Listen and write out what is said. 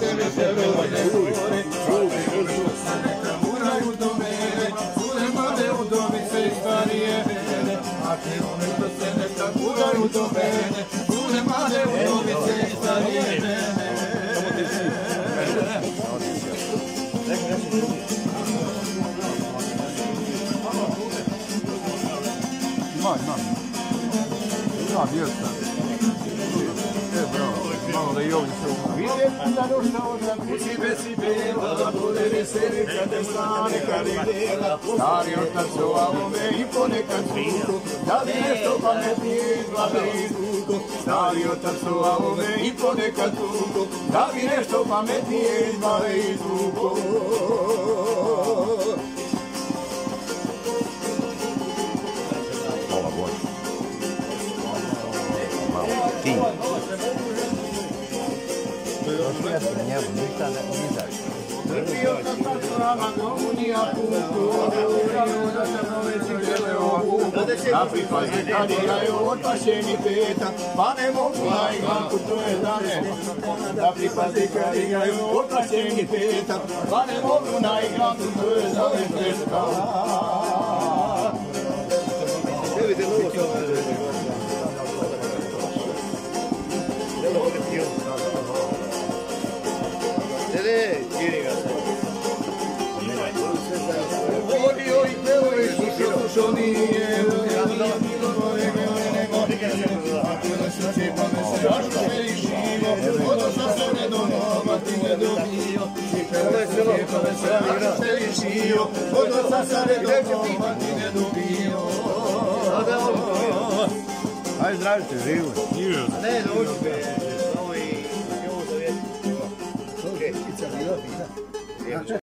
tebi se vojne gore, se i uključi. Vidjet da došao sam kući bez i bela, bude veseli kad te stane kad dela. Stari otac u ovome i ponekad suko, da li nešto pametnije iz glave izvuko. Stari otac u ovome i ponekad suko, da bi nešto pametnije iz glave izvuko. Ova voda. Malo. Na njemu ništa ne izaš. Trpio sam sad rama komunija kuku, da se noveći grele ovu. Na pripazi kad igraju otpašeni peta, pa ne mogu na igranku, to je za mene. Da pripazi kad igraju otpašeni peta, pa ne mogu na igranku, to je za srce pa me se rašlo i živo, ono što se ne donova ti ne dobio. Ajde, zdravite, živo. Ne, dođi be. Ovo i ovo zavijeti. Okej, pizza bila fina.